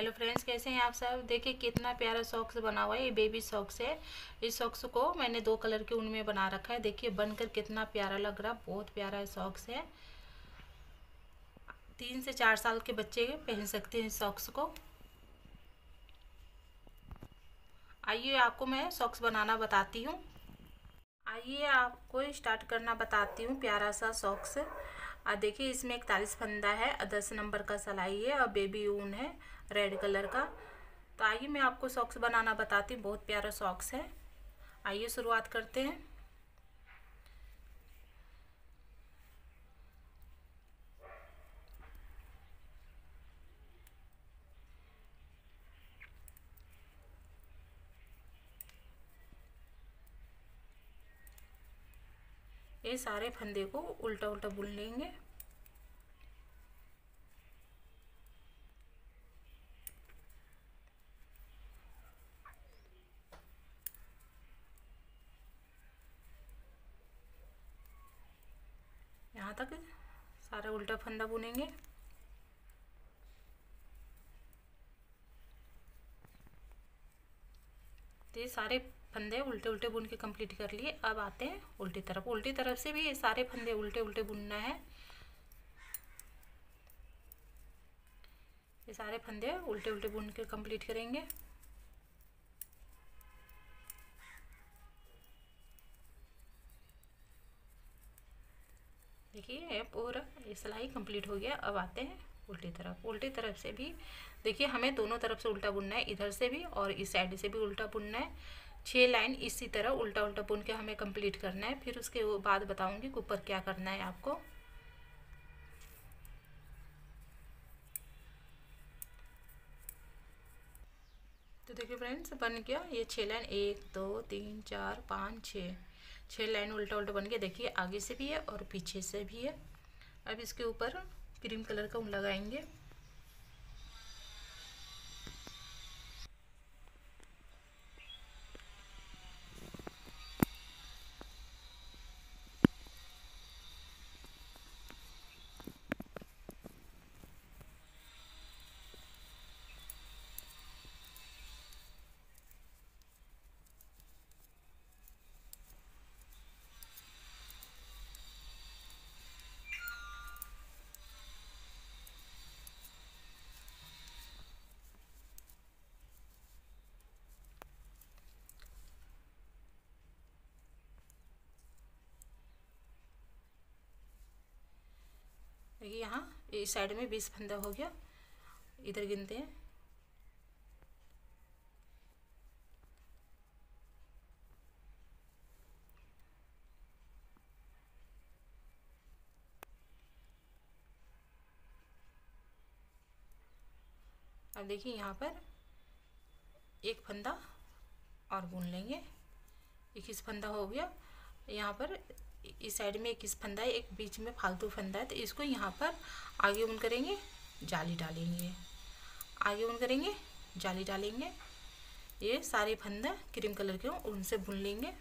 Hello friends कैसे हैं आप सब? देखिए कितना प्यारा सॉक्स बना हुआ है ये बेबी सॉक्स है। इस सॉक्स को मैंने दो कलर के ऊन में बना रखा है। देखिए बनकर कितना प्यारा लग रहा, बहुत प्यारा सॉक्स है। तीन से चार साल के बच्चे पहन सकते हैं इस सॉक्स को। आइए आपको मैं सॉक्स बनाना बताती हूँ। आइए आपको स्टार्ट करना बताती हूँ प्यारा सा सॉक्स और देखिए, इसमें इकतालीस फंदा है दस नंबर का सलाई है और बेबी ऊन है रेड कलर का। तो आइए मैं आपको सॉक्स बनाना बताती हूँ, बहुत प्यारा सॉक्स है। आइए शुरुआत करते हैं। ये सारे फंदे को उल्टा उल्टा बुन लेंगे। यहाँ तक सारा उल्टा फंदा बुनेंगे। तो ये सारे फंदे उल्टे उल्टे बुन के कंप्लीट कर लिए। अब आते हैं उल्टी तरफ़। उल्टी तरफ़ से भी ये सारे फंदे उल्टे उल्टे बुनना है। ये सारे फंदे उल्टे उल्टे बुन के कंप्लीट करेंगे। देखिए पूरा ये सिलाई कंप्लीट हो गया। अब आते हैं उल्टी तरफ़। उल्टी तरफ़ से भी देखिए, हमें दोनों तरफ़ से उल्टा बुनना है। इधर से भी और इस साइड से भी उल्टा बुनना है। छः लाइन इसी तरह उल्टा उल्टा बुन के हमें कंप्लीट करना है। फिर उसके बाद बताऊँगी कि ऊपर क्या करना है आपको। तो देखिए फ्रेंड्स बन गया ये छः लाइन। एक, दो, तीन, चार, पाँच छः छः लाइन उल्टा उल्टा बन गया देखिए, आगे से भी है और पीछे से भी है। अब इसके ऊपर क्रीम कलर का ऊन लगाएँगे। इस साइड में बीस फंदा हो गया। इधर गिनते हैं। अब देखिए यहाँ पर एक फंदा और बुन लेंगे। इक्कीस फंदा हो गया। यहाँ पर इस साइड में एक इस फंदा है, एक बीच में फालतू फंदा है तो इसको यहाँ पर आगे उन करेंगे, जाली डालेंगे। आगे उन करेंगे, जाली डालेंगे। ये सारे फंदा क्रीम कलर के उनसे बुन लेंगे।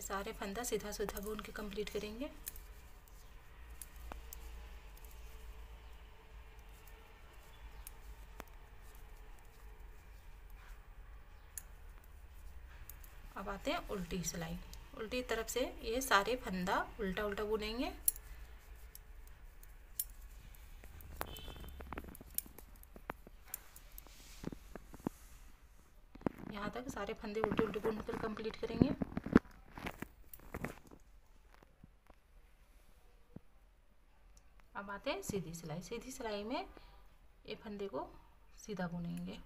सारे फंदा सीधा सीधा बुन के कंप्लीट करेंगे। अब आते हैं उल्टी सिलाई उल्टी तरफ़ से ये सारे फंदा उल्टा उल्टा बुनेंगे। यहाँ तक सारे फंदे उल्टे उल्टे बुनकर कंप्लीट करेंगे। आते हैं सीधी सिलाई। सीधी सिलाई में ये फंदे को सीधा बुनेंगे।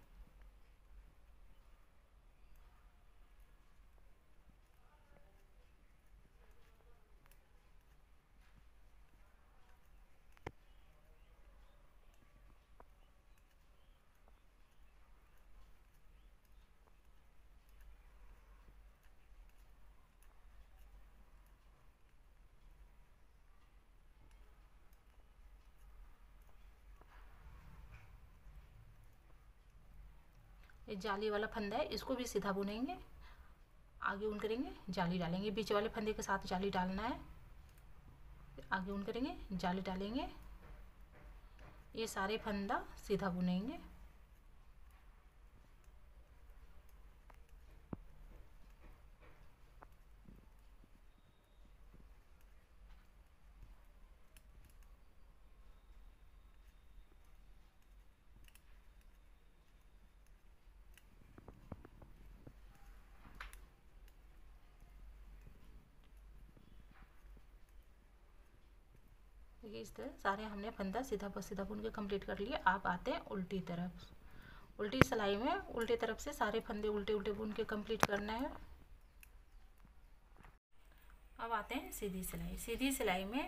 जाली वाला फंदा है, इसको भी सीधा बुनेंगे। आगे उन करेंगे, जाली डालेंगे। बीच वाले फंदे के साथ जाली डालना है। आगे उन करेंगे, जाली डालेंगे। ये सारे फंदा सीधा बुनेंगे। देखिए इस तरह। सारे हमने फंदा सीधा पर सीधा बुन के कंप्लीट कर लिए। आप आते हैं उल्टी तरफ़। उल्टी सिलाई में, उल्टी तरफ़ से सारे फंदे उल्टे उल्टे बुन के कंप्लीट करना है। अब आते हैं सीधी सिलाई। सीधी सिलाई में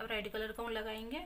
अब रेड कलर का लगाएँगे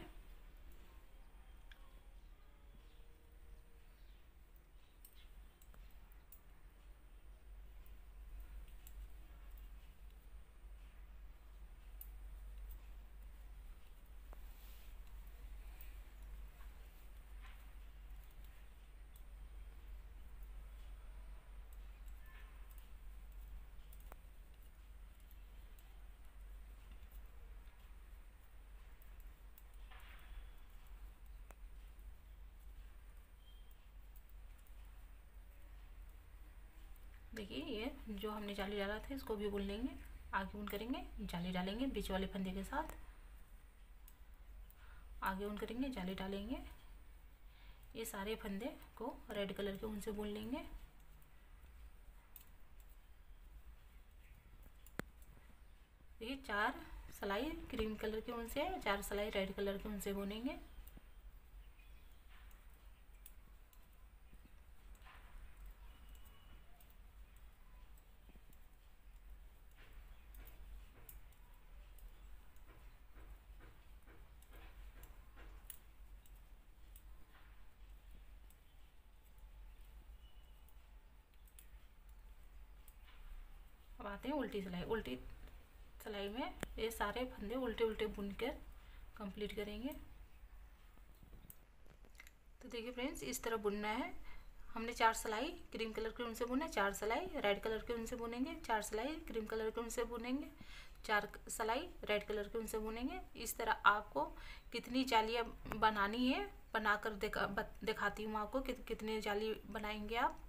देखिए ये जो हमने जाली डाला था, इसको भी बुन लेंगे। आगे उन करेंगे, जाली डालेंगे बीच वाले फंदे के साथ। आगे उन करेंगे, जाली डालेंगे। ये सारे फंदे को रेड कलर के उनसे बुन लेंगे। देखिए, चार सलाई क्रीम कलर के उनसे, चार सलाई रेड कलर के उनसे बुनेंगे। अब आते हैं उल्टी सिलाई उल्टी सिलाई में ये सारे फंदे उल्टे उल्टे बुन कर कंप्लीट करेंगे। तो देखिए फ्रेंड्स इस तरह बुनना है। हमने चार सिलाई क्रीम कलर के उनसे बुने चार सिलाई रेड कलर के उनसे बुनेंगे चार सिलाई क्रीम कलर के उनसे बुनेंगे चार सिलाई रेड कलर के उनसे बुनेंगे। इस तरह आपको कितनी जालियाँ बनानी है बनाकर दिखा दिखाती हूँ आपको कि, कितने जाली बनाएँगे आप।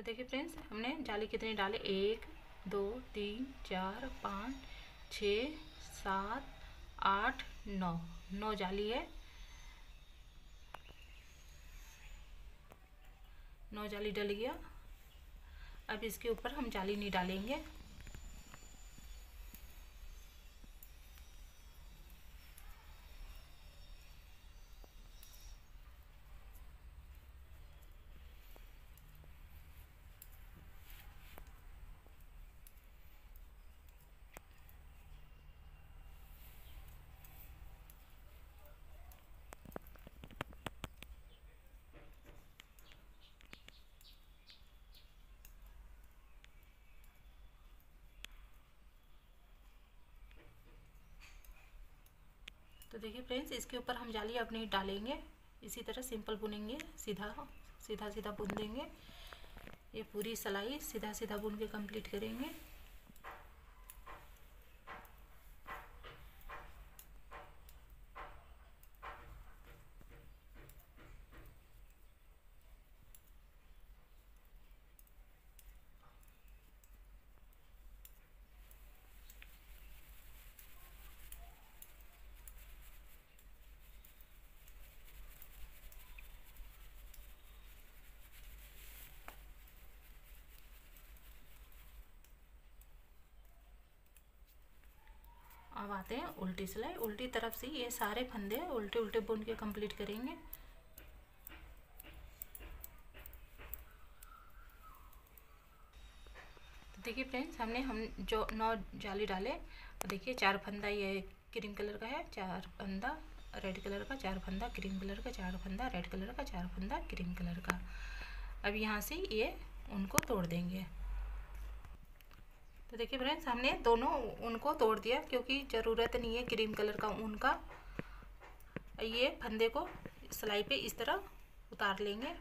तो देखिए फ्रेंड्स, हमने जाली कितने डाले? एक, दो, तीन, चार, पाँच, छ, सात, आठ, नौ। नौ जाली है। नौ जाली डल गया। अब इसके ऊपर हम जाली नहीं डालेंगे। देखिए फ्रेंड्स, इसके ऊपर हम जाली अब नहीं डालेंगे। इसी तरह सिंपल बुनेंगे, सीधा सीधा सीधा बुन देंगे। ये पूरी सिलाई सीधा सीधा बुन के कंप्लीट करेंगे। आते हैं, उल्टी सिलाई उल्टी तरफ़ से ये सारे फंदे उल्टे उल्टे बुन के कंप्लीट करेंगे। तो देखिए फ्रेंड्स हमने हम जो नौ जाली डाले देखिए चार फंदा ये क्रीम कलर का है, चार फंदा रेड कलर का, चार फंदा क्रीम कलर का, चार फंदा रेड कलर का, चार फंदा क्रीम कलर का। अब यहाँ से ये उनको तोड़ देंगे। तो देखिए फ्रेंड्स हमने दोनों ऊन को तोड़ दिया क्योंकि ज़रूरत नहीं है क्रीम कलर का ऊन का ये फंदे को सिलाई पे इस तरह उतार लेंगे।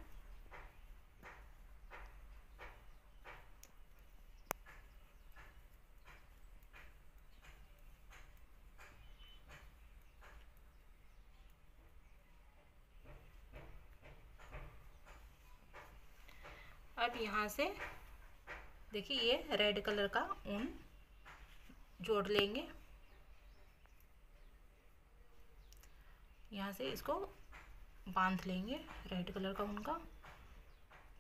अब यहाँ से देखिए ये रेड कलर का ऊन जोड़ लेंगे। यहाँ से इसको बाँध लेंगे रेड कलर का ऊन का,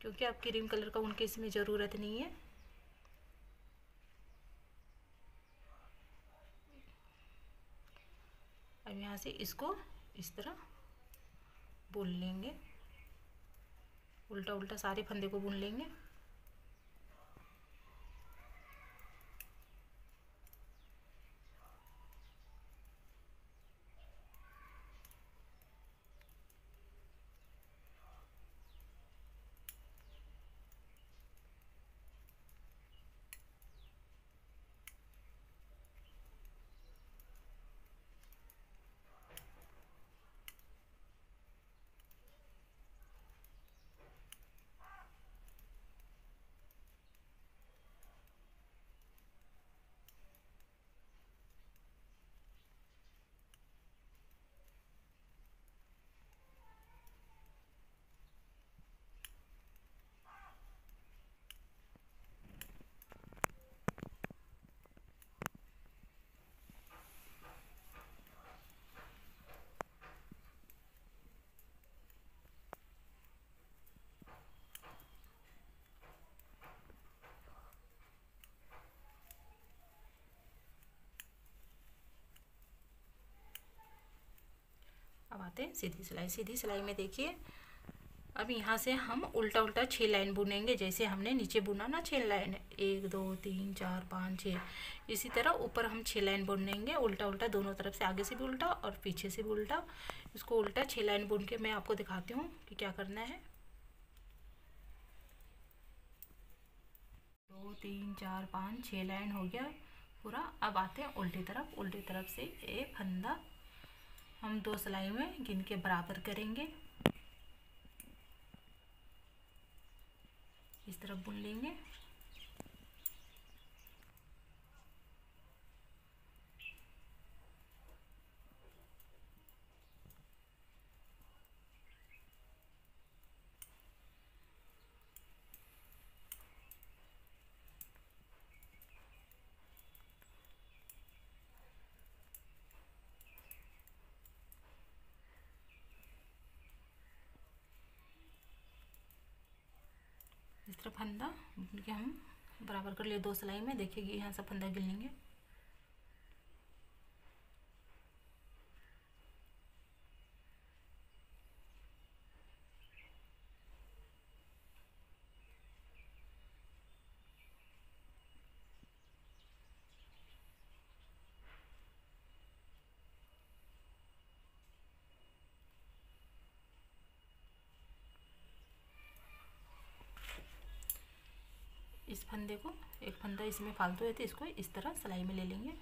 क्योंकि अब क्रीम कलर का ऊन की इसमें ज़रूरत नहीं है। अब यहाँ से इसको इस तरह बुन लेंगे। उल्टा उल्टा सारे फंदे को बुन लेंगे। अब आते हैं, सीधी सिलाई। सीधी सिलाई में देखिए, अब यहाँ से हम उल्टा उल्टा छः लाइन बुनेंगे, जैसे हमने नीचे बुना ना छः लाइन। एक, दो, तीन, चार, पाँच छः इसी तरह ऊपर हम छः लाइन बुनेंगे, उल्टा उल्टा दोनों तरफ़ से, आगे से भी उल्टा और पीछे से भी उल्टा। इसको उल्टा छः लाइन बुन के मैं आपको दिखाती हूँ कि क्या करना है। दो, तीन, चार, पाँच छः लाइन हो गया पूरा। अब आते हैं उल्टी तरफ़। उल्टी तरफ़ से एक फंदा हम दो सिलाई में गिन के बराबर करेंगे। इस तरफ़ बुन लेंगे। तरह फंदा के हम बराबर कर लिए दो सिलाई में देखिए यहाँ सब फंदा गिन लेंगे। इस फंदे को, एक फंदा इसमें फालतू है तो इसको इस तरह सिलाई में ले लेंगे।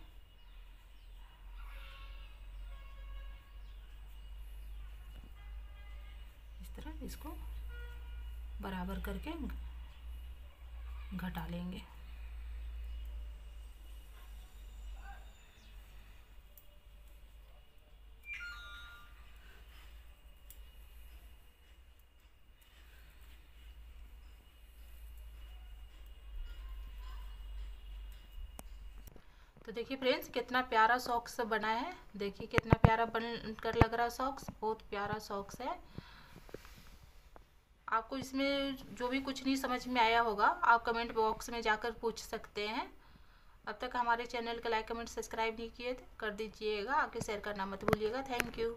इस तरह इसको बराबर करके घटा लेंगे। तो देखिए फ्रेंड्स, कितना प्यारा सॉक्स बना है। देखिए कितना प्यारा बन कर लग रहा है सॉक्स बहुत प्यारा सॉक्स है। आपको इसमें जो भी कुछ नहीं समझ में आया होगा, आप कमेंट बॉक्स में जाकर पूछ सकते हैं। अब तक हमारे चैनल का लाइक कमेंट सब्सक्राइब नहीं किए थे, कर दीजिएगा। आगे शेयर करना मत भूलिएगा। Thank you